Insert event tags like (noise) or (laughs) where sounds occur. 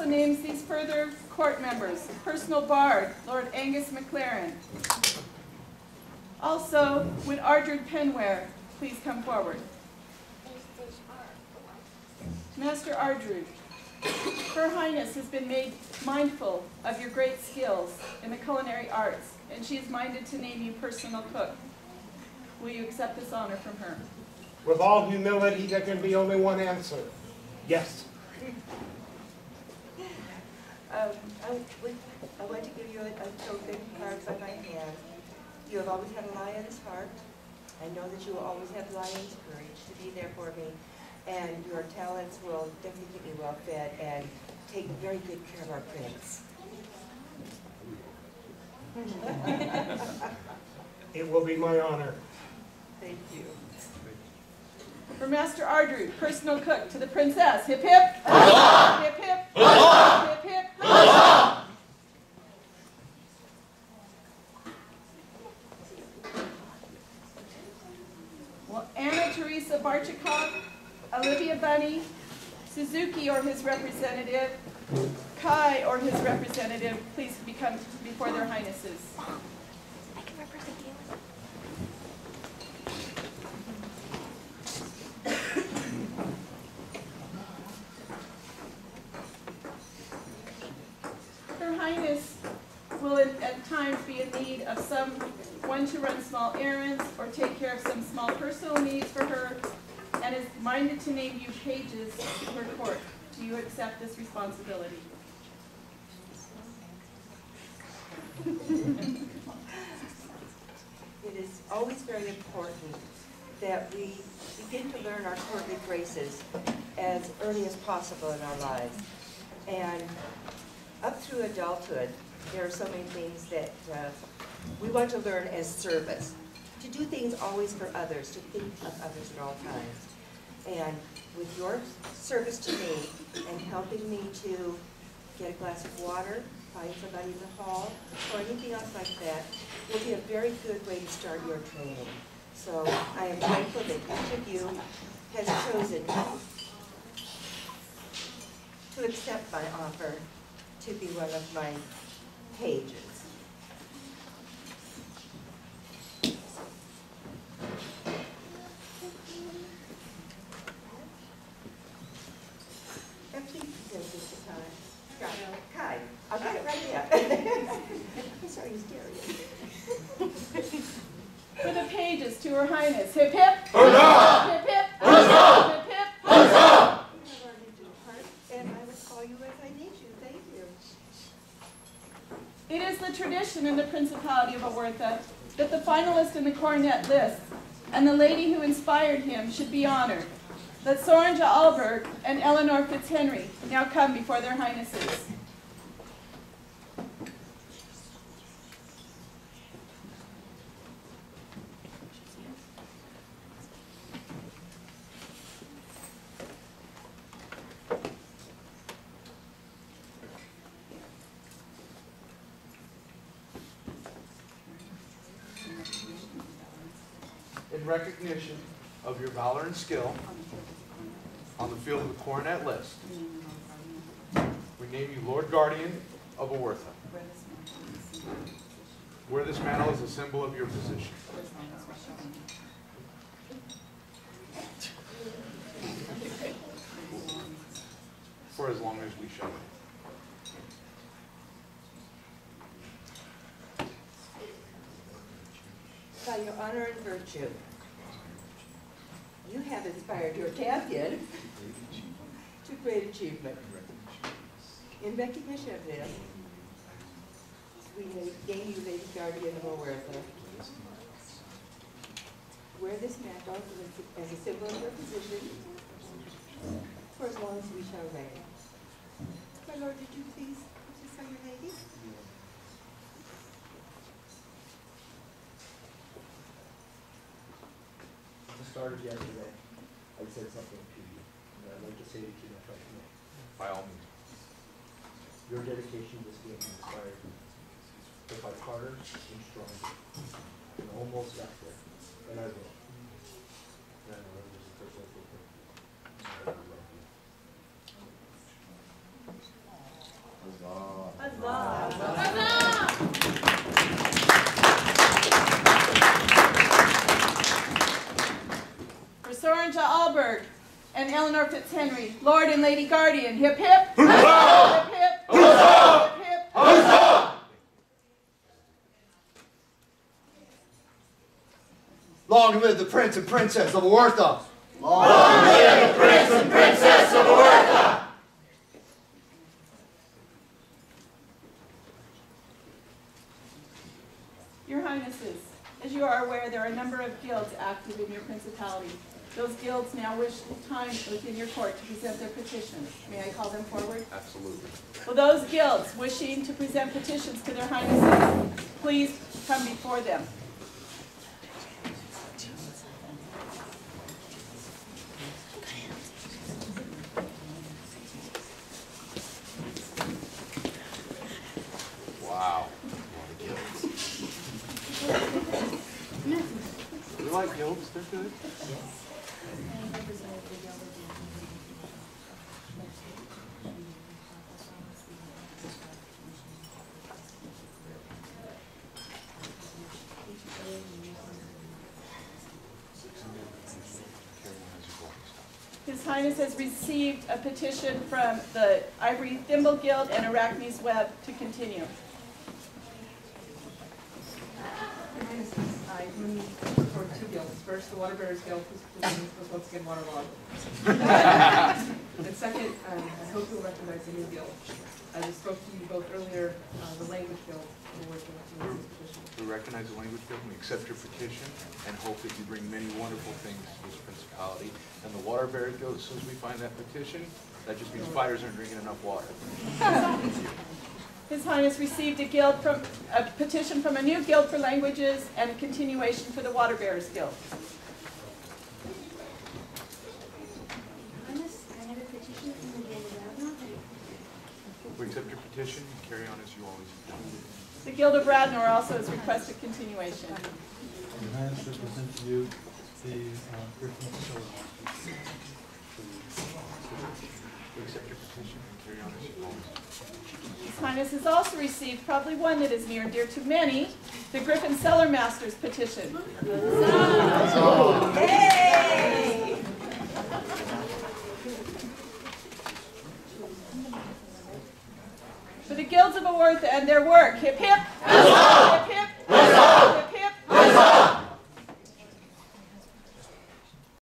also names these further court members. Personal Bard, Lord Angus McLaren. Also, would Ardred Penware please come forward? Master Ardred, Her Highness has been made mindful of your great skills in the culinary arts, and she is minded to name you personal cook. Will you accept this honor from her? With all humility, there can be only one answer. Yes. Um, I would, I want to give you a, a token card by my hand. You have always had a lion's heart. I know that you will always have lion's courage to be there for me. And your talents will definitely keep me well fed and take very good care of our prince. (laughs) It will be my honor. Thank you. For Master Ardred, personal cook to the princess. Hip hip! (laughs) Hip hip! Hip Well, Anna Teresa Barchikov, Olivia Bunny, Suzuki or his representative, Kai or his representative, please become before their highnesses. I can represent you. Her Highness will at at times be in need of some, one to run small errands or take care of some small personal needs for her, and is minded to name you pages to her court. Do you accept this responsibility? It is always very important that we begin to learn our courtly graces as early as possible in our lives. And up through adulthood, there are so many things that uh, we want to learn as service. To do things always for others, to think of others at all times. And with your service to me and helping me to get a glass of water, find somebody in the hall, or anything else like that, will be a very good way to start your training. So I am grateful that each of you has chosen to accept my offer to be one of my pages. And please present this Kai. Kai, Kai, I'll get it right here. I'm (laughs) sorry, he's staring. For the pages to Her Highness. Hip hip! Hip hip! Hip hip! And I will call you as I need you, thank you. It in the Principality of Oertha that the finalist in the coronet list and the lady who inspired him should be honored. that Soranja Alberg and Eleanor Fitzhenry now come before their highnesses. Recognition of your valor and skill on the field of the coronet list, we name you Lord Guardian of Oertha. Wear this mantle as a symbol of your position. For as long as we shall. By your honor and virtue, have inspired your champion to great achievement. In recognition of this, we name you Lady Guardian of Oertha. Wear this mantle as a- symbol of your position for as long as we shall reign. My lord, did you please this on your lady? the start yesterday, city to that customer. By all means. Your dedication to this game inspired me. If I harder and stronger, and almost got there, and I will. And I know that was the first one. Huzzah! Huzzah! Huzzah! For Huzzah! Huzzah! Huzzah! And Eleanor Fitzhenry, Lord and Lady Guardian. Hip hip! Huzzah! Hip hip! Huzzah! Hip hip! Huzzah. Long live the Prince and Princess of Oertha! Long live the Prince and Princess of Oertha! Your Highnesses, as you are aware, there are a number of guilds active in your principality. Those guilds now wish time within your court to present their petitions. May I call them forward? Absolutely. Will those guilds wishing to present petitions to their Highnesses, please come before them. Wow. You like guilds? They're good. His Highness has received a petition from the Ivory Thimble Guild and Arachne's Web to continue. I move for two guilds. First, the Water Bearers Guild, whose was once again waterlogged. And second, um, I hope you'll recognize the new guild. I just spoke to you both earlier, uh, the Language Guild, who was the this petition. We recognize the language guild, we accept your petition, and hope that you bring many wonderful things to this principality. And the water bearer guild, as soon as we find that petition, that just means fighters aren't drinking enough water. His Highness received a guild from, a petition from a new guild for languages and a continuation for the Water Bearers Guild. Highness, I have a petition from the Guild of Radnor. We accept your petition, and carry on as you always have done. The Guild of Radnor also has requested continuation. Your Highness represent to you the uh, Griffin Cellar Masters. We accept your petition, and carry on as you always have done. His Highness has also received probably one that is near and dear to many, the Griffin Cellar Masters petition. Hey! For the guilds of Oertha and their work, hip hip! Hip